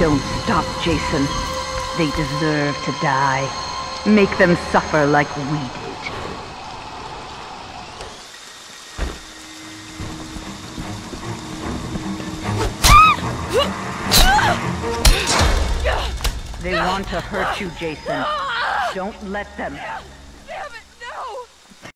Don't stop, Jason. They deserve to die. Make them suffer like we did. They want to hurt you, Jason. Don't let them.